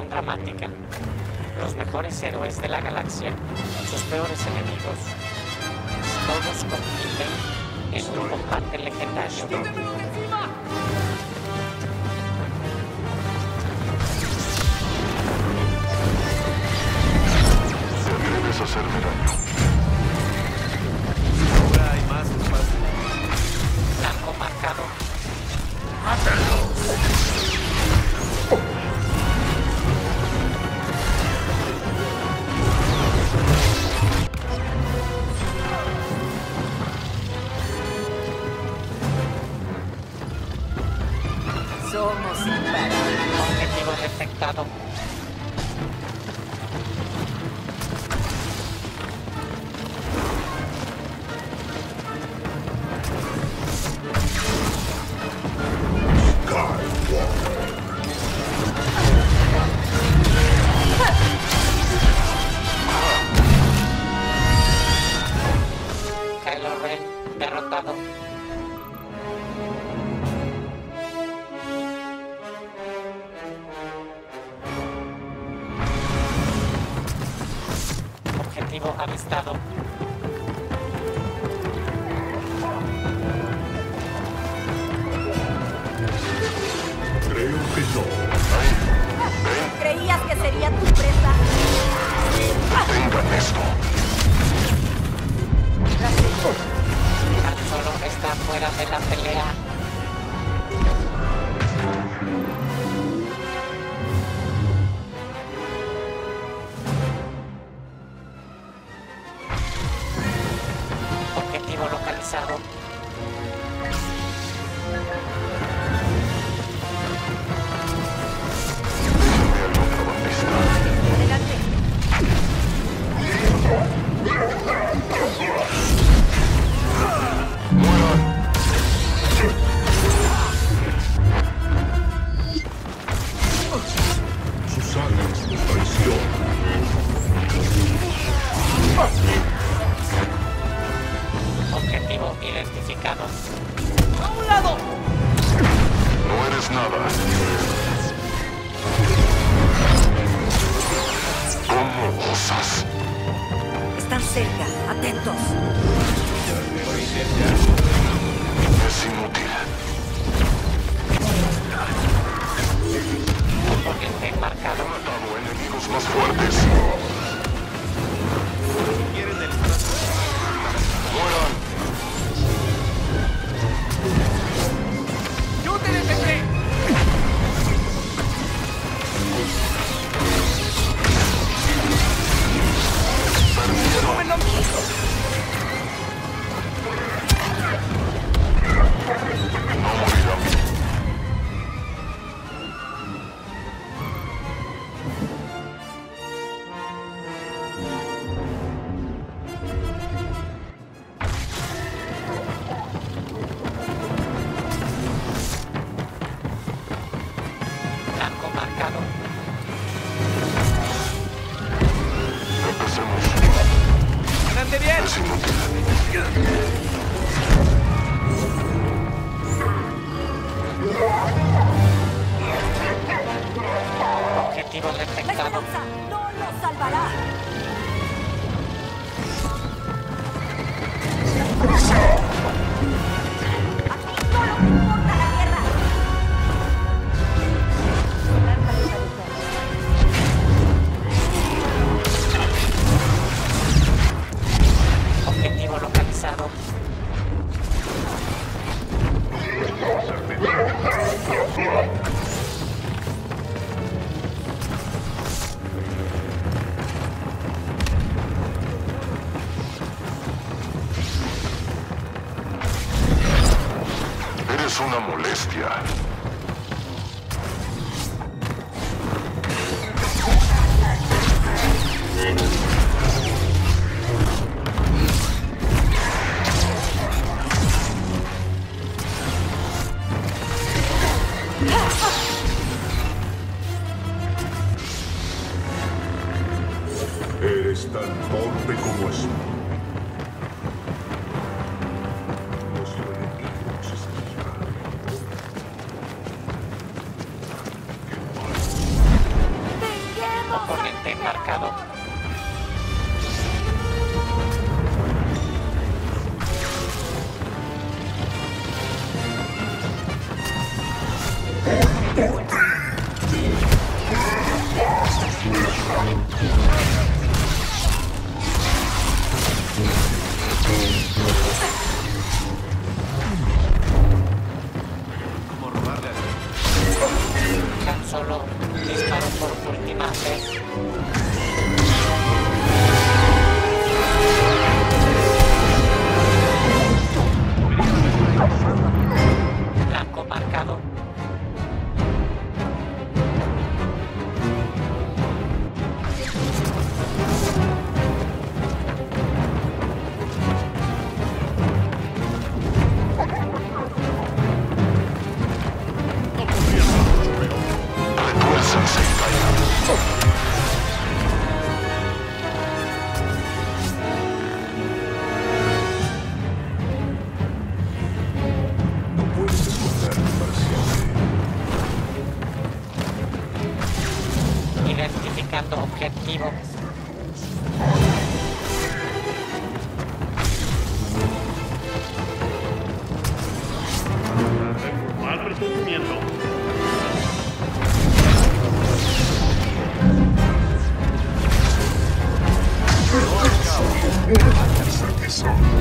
dramática. Los mejores héroes de la galaxia, sus peores enemigos, todos compiten en un combate legendario. Somos imparables. Objetivo detectado. Objetivo avistado. Creo que no. ¿Creías que sería tu presa? Tengan esto. Han Solo está fuera de la pelea. Objetivo identificado. No eres nada. ¿Cómo osas? Están cerca. Atentos. Eres una molestia. Marcado. Yes, I'm so.